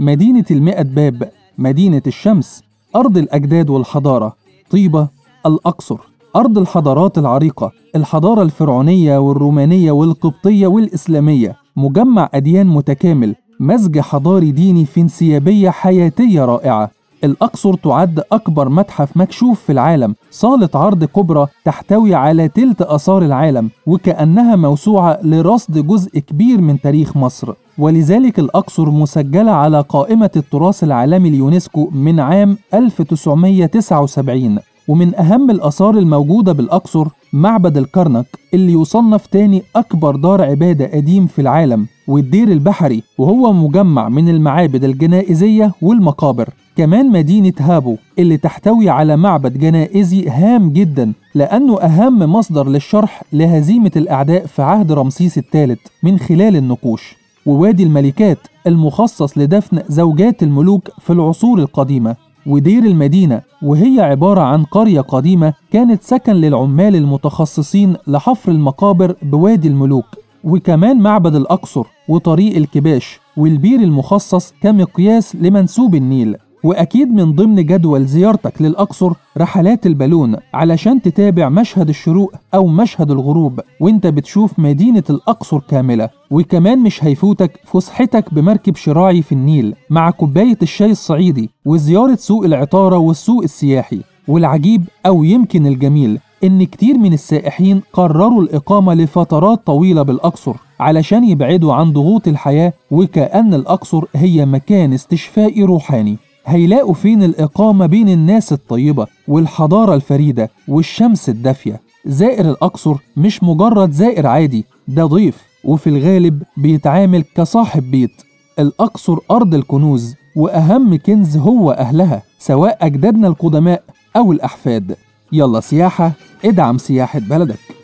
مدينة المئة باب مدينة الشمس أرض الأجداد والحضارة طيبة الأقصر أرض الحضارات العريقة الحضارة الفرعونية والرومانية والقبطية والإسلامية مجمع أديان متكامل مزج حضاري ديني في انسيابية حياتية رائعة. الأقصر تعد أكبر متحف مكشوف في العالم صالة عرض كبرى تحتوي على تلت آثار العالم وكأنها موسوعة لرصد جزء كبير من تاريخ مصر. ولذلك الأقصر مسجلة على قائمة التراث العالمي اليونسكو من عام 1979 ومن أهم الآثار الموجودة بالأقصر معبد الكرنك اللي يصنف تاني أكبر دار عبادة قديم في العالم والدير البحري وهو مجمع من المعابد الجنائزية والمقابر. كمان مدينة هابو اللي تحتوي على معبد جنائزي هام جدا لأنه أهم مصدر للشرح لهزيمة الأعداء في عهد رمسيس الثالث من خلال النقوش. ووادي الملكات المخصص لدفن زوجات الملوك في العصور القديمة ودير المدينة وهي عبارة عن قرية قديمة كانت سكن للعمال المتخصصين لحفر المقابر بوادي الملوك وكمان معبد الأقصر وطريق الكباش والبير المخصص كمقياس لمنسوب النيل. وأكيد من ضمن جدول زيارتك للأقصر رحلات البالون علشان تتابع مشهد الشروق أو مشهد الغروب وإنت بتشوف مدينة الأقصر كاملة وكمان مش هيفوتك فسحتك بمركب شراعي في النيل مع كوباية الشاي الصعيدي وزيارة سوق العطارة والسوق السياحي والعجيب أو يمكن الجميل إن كتير من السائحين قرروا الإقامة لفترات طويلة بالأقصر علشان يبعدوا عن ضغوط الحياة وكأن الأقصر هي مكان استشفائي روحاني. هيلاقوا فين الإقامة بين الناس الطيبة والحضارة الفريدة والشمس الدافية؟ زائر الأقصر مش مجرد زائر عادي ده ضيف وفي الغالب بيتعامل كصاحب بيت. الأقصر أرض الكنوز وأهم كنز هو أهلها سواء أجدادنا القدماء أو الأحفاد. يلا سياحة ادعم سياحة بلدك.